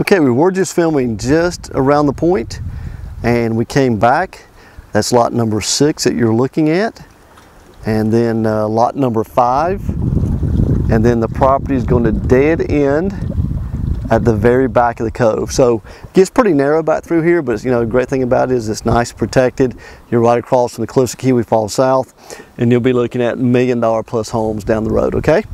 Okay, we were just filming just around the point and we came back. That's lot number six that you're looking at. And then uh, lot number five. And then the property is going to dead end at the very back of the cove. So it gets pretty narrow back through here, but you know, the great thing about it is it's nice protected. You're right across from the cliffs of Keowee Falls South, and you'll be looking at million dollar plus homes down the road, okay?